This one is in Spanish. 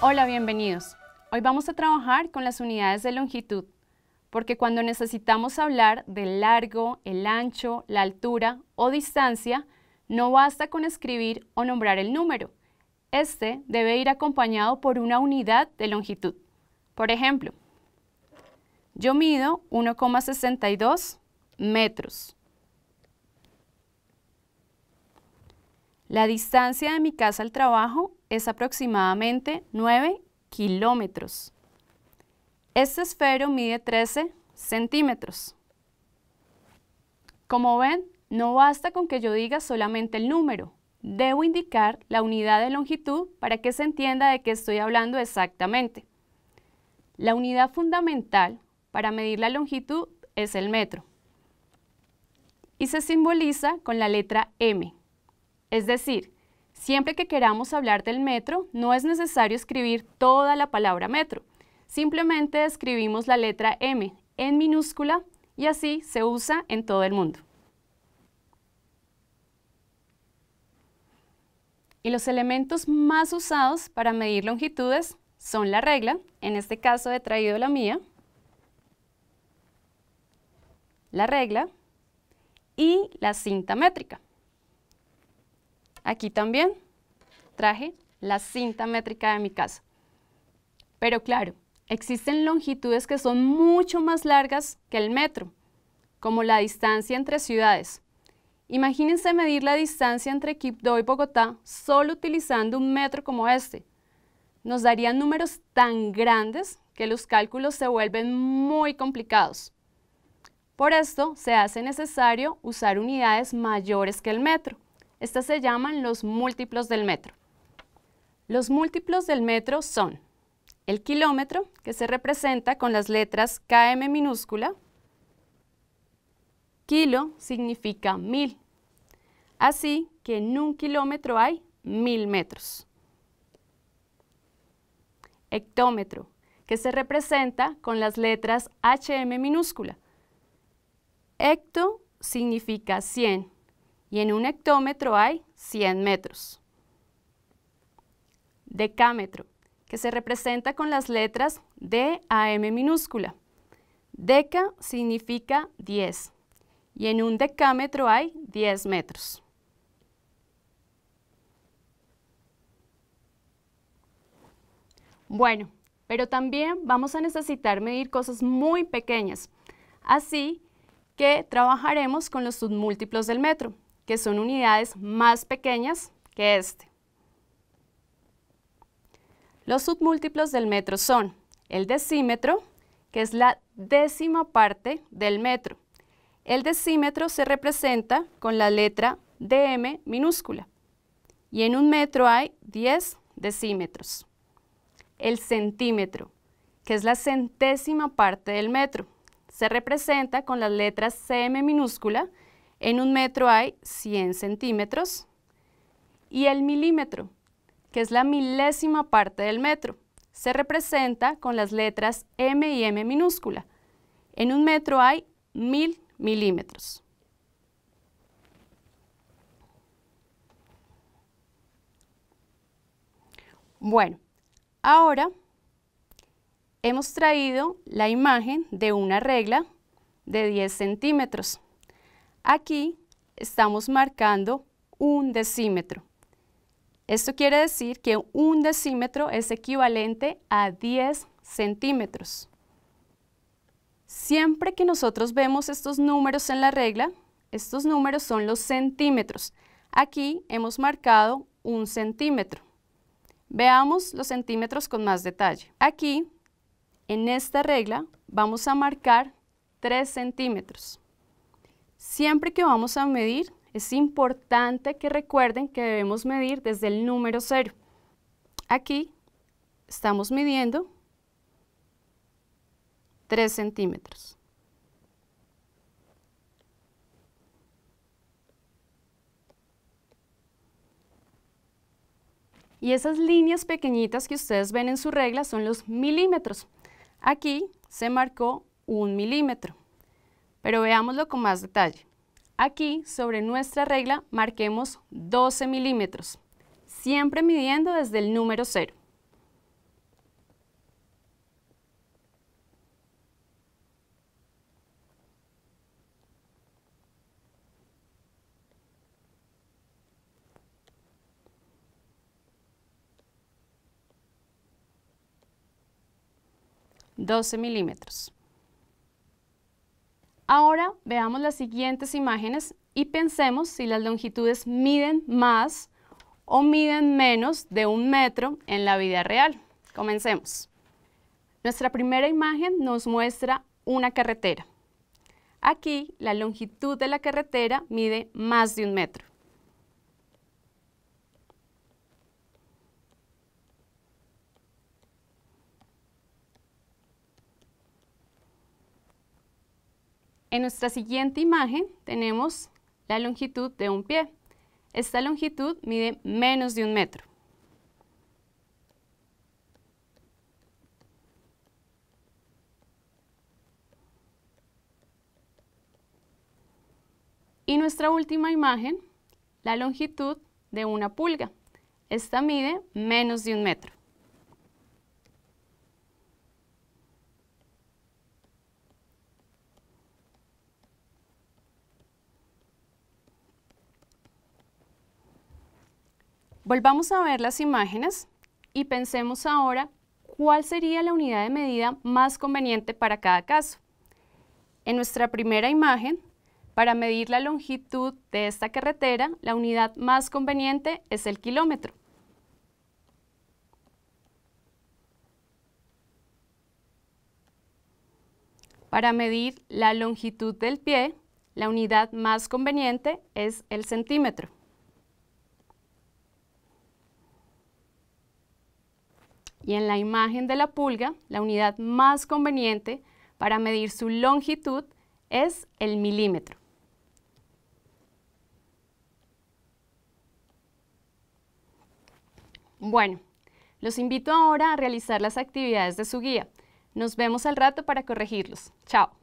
Hola, bienvenidos. Hoy vamos a trabajar con las unidades de longitud, porque cuando necesitamos hablar del largo, el ancho, la altura o distancia, no basta con escribir o nombrar el número. Este debe ir acompañado por una unidad de longitud. Por ejemplo, yo mido 1,62 metros. La distancia de mi casa al trabajo es aproximadamente 9 kilómetros. Este esfero mide 13 centímetros. Como ven, no basta con que yo diga solamente el número. Debo indicar la unidad de longitud para que se entienda de qué estoy hablando exactamente. La unidad fundamental para medir la longitud es el metro y se simboliza con la letra M. Es decir, siempre que queramos hablar del metro, no es necesario escribir toda la palabra metro. Simplemente escribimos la letra M en minúscula y así se usa en todo el mundo. Y los elementos más usados para medir longitudes son la regla, en este caso he traído la mía, la regla y la cinta métrica. Aquí también traje la cinta métrica de mi casa. Pero claro, existen longitudes que son mucho más largas que el metro, como la distancia entre ciudades. Imagínense medir la distancia entre Quibdó y Bogotá solo utilizando un metro como este. Nos darían números tan grandes que los cálculos se vuelven muy complicados. Por esto se hace necesario usar unidades mayores que el metro. Estas se llaman los múltiplos del metro. Los múltiplos del metro son el kilómetro, que se representa con las letras KM minúscula. Kilo significa mil. Así que en un kilómetro hay mil metros. Hectómetro, que se representa con las letras HM minúscula. Hecto significa 100 y en un hectómetro hay 100 metros. Decámetro, que se representa con las letras D a M minúscula. Deca significa 10 y en un decámetro hay 10 metros. Bueno, pero también vamos a necesitar medir cosas muy pequeñas. Así que trabajaremos con los submúltiplos del metro que son unidades más pequeñas que este. Los submúltiplos del metro son el decímetro, que es la décima parte del metro. El decímetro se representa con la letra DM minúscula y en un metro hay 10 decímetros. El centímetro, que es la centésima parte del metro, se representa con las letras CM minúscula en un metro hay 100 centímetros y el milímetro, que es la milésima parte del metro, se representa con las letras M y M minúscula. En un metro hay 1000 milímetros. Bueno, ahora hemos traído la imagen de una regla de 10 centímetros. Aquí estamos marcando un decímetro. Esto quiere decir que un decímetro es equivalente a 10 centímetros. Siempre que nosotros vemos estos números en la regla, estos números son los centímetros. Aquí hemos marcado un centímetro. Veamos los centímetros con más detalle. Aquí, en esta regla, vamos a marcar 3 centímetros. Siempre que vamos a medir, es importante que recuerden que debemos medir desde el número cero. Aquí estamos midiendo 3 centímetros. Y esas líneas pequeñitas que ustedes ven en su regla son los milímetros. Aquí se marcó un milímetro pero veámoslo con más detalle. Aquí, sobre nuestra regla, marquemos 12 milímetros, siempre midiendo desde el número 0. doce milímetros. Ahora veamos las siguientes imágenes y pensemos si las longitudes miden más o miden menos de un metro en la vida real. Comencemos. Nuestra primera imagen nos muestra una carretera. Aquí la longitud de la carretera mide más de un metro. En nuestra siguiente imagen tenemos la longitud de un pie. Esta longitud mide menos de un metro. Y nuestra última imagen, la longitud de una pulga. Esta mide menos de un metro. Volvamos a ver las imágenes y pensemos ahora cuál sería la unidad de medida más conveniente para cada caso. En nuestra primera imagen, para medir la longitud de esta carretera, la unidad más conveniente es el kilómetro. Para medir la longitud del pie, la unidad más conveniente es el centímetro. Y en la imagen de la pulga, la unidad más conveniente para medir su longitud es el milímetro. Bueno, los invito ahora a realizar las actividades de su guía. Nos vemos al rato para corregirlos. Chao.